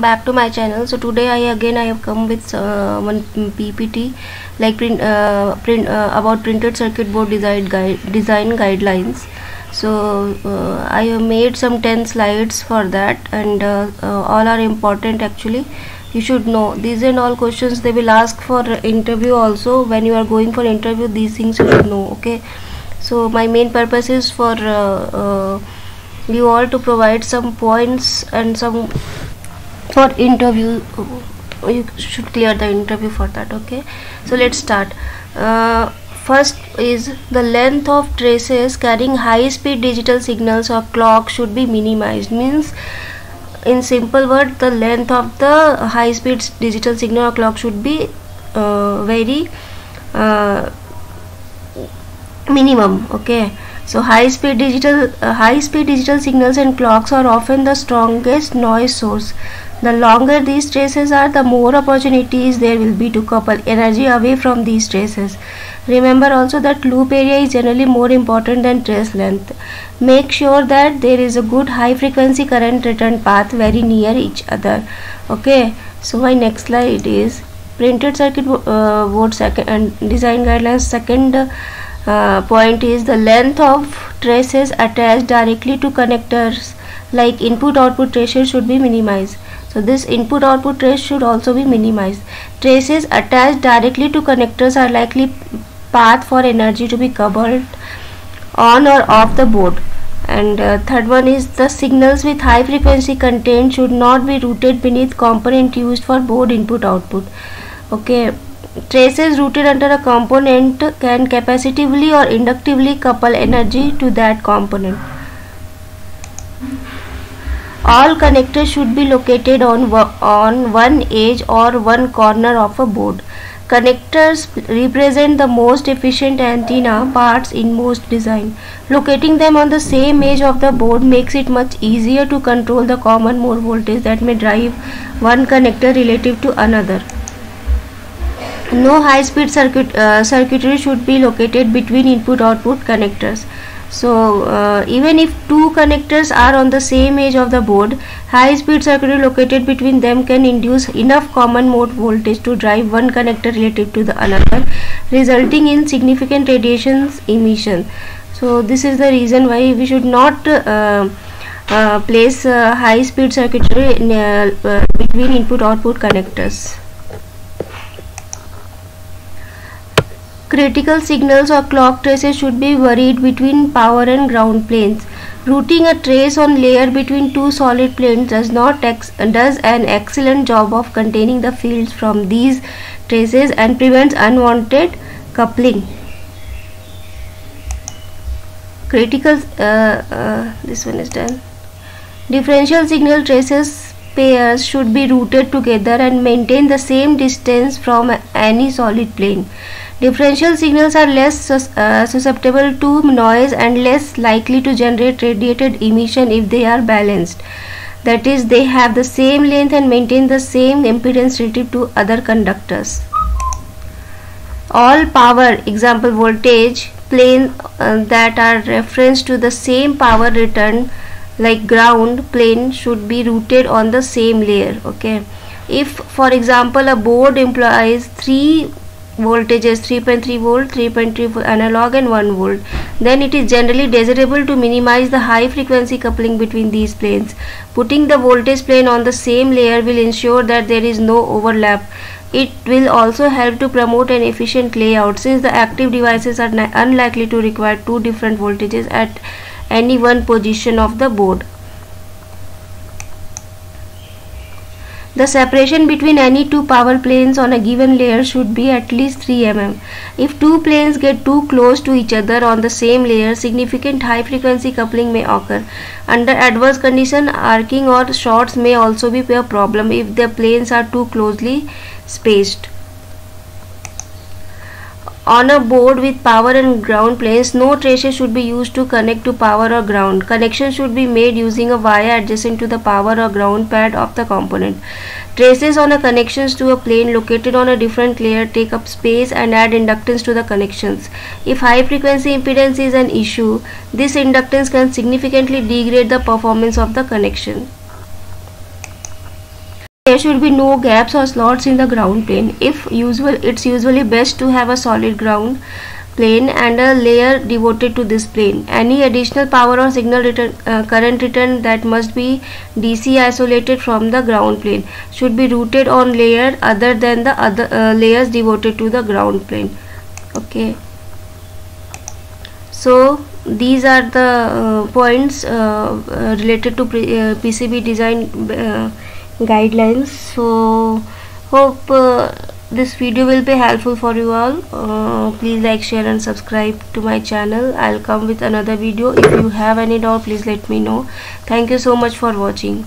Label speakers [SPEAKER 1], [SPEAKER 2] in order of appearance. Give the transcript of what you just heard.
[SPEAKER 1] back to my channel. So today i again i have come with uh, one ppt like print, uh, print uh, about printed circuit board design guide design guidelines. So uh, i have made some 10 slides for that and uh, uh, all are important actually. You should know these and all questions they will ask for interview also. When you are going for interview these things you should know okay? So my main purpose is for you all to provide some points and some for interview you should clear the interview for that okay? So let's start. Uh, first is the length of traces carrying high speed digital signals or clock should be minimized. Means in simple word the length of the high speed digital signal or clock should be uh, very uh, minimum okay? So high speed digital uh, high speed digital signals and clocks are often the strongest noise source the longer these traces are, the more opportunities there will be to couple energy away from these traces. Remember also that loop area is generally more important than trace length. Make sure that there is a good high frequency current return path very near each other. Okay, so my next slide is printed circuit uh, board second and design guidelines second uh, point is the length of traces attached directly to connectors like input output traces should be minimized so this input output trace should also be minimized. Traces attached directly to connectors are likely path for energy to be coupled on or off the board. And uh, third one is the signals with high frequency content should not be routed beneath component used for board input output. Okay, traces routed under a component can capacitively or inductively couple energy to that component. All connectors should be located on, on one edge or one corner of a board. Connectors represent the most efficient antenna parts in most design. Locating them on the same edge of the board makes it much easier to control the common mode voltage that may drive one connector relative to another. No high-speed circuit, uh, circuitry should be located between input-output connectors so uh, even if two connectors are on the same edge of the board high speed circuitry located between them can induce enough common mode voltage to drive one connector relative to the another resulting in significant radiations emission. So this is the reason why we should not uh, uh, place uh, high speed circuitry uh, uh, between input output connectors Critical signals or clock traces should be buried between power and ground planes. Routing a trace on layer between two solid planes does not does an excellent job of containing the fields from these traces and prevents unwanted coupling. Critical uh, uh, this one is done. Differential signal traces pairs should be routed together and maintain the same distance from any solid plane. Differential signals are less uh, susceptible to noise and less likely to generate radiated emission if they are balanced. That is, they have the same length and maintain the same impedance relative to other conductors. All power, example voltage, plane uh, that are referenced to the same power return like ground plane should be routed on the same layer okay if for example a board employs three voltages 3.3 volt 3.3 analog and 1 volt. Then it is generally desirable to minimize the high frequency coupling between these planes. Putting the voltage plane on the same layer will ensure that there is no overlap. It will also help to promote an efficient layout since the active devices are unlikely to require two different voltages at any one position of the board The separation between any two power planes on a given layer should be at least 3 mm. If two planes get too close to each other on the same layer, significant high frequency coupling may occur. Under adverse condition, arcing or shorts may also be a problem if the planes are too closely spaced. On a board with power and ground planes, no traces should be used to connect to power or ground. Connection should be made using a wire adjacent to the power or ground pad of the component. Traces on a connections to a plane located on a different layer take up space and add inductance to the connections. If high frequency impedance is an issue, this inductance can significantly degrade the performance of the connection. There should be no gaps or slots in the ground plane if usual it's usually best to have a solid ground plane and a layer devoted to this plane. Any additional power or signal return, uh, current return that must be DC isolated from the ground plane should be routed on layer other than the other uh, layers devoted to the ground plane. Okay. So these are the uh, points uh, uh, related to PCB uh, design guidelines. So hope this video will be helpful for you all. Uh, please like share and subscribe to my channel. I'll come with another video. If you have any doubt please let me know. Thank you so much for watching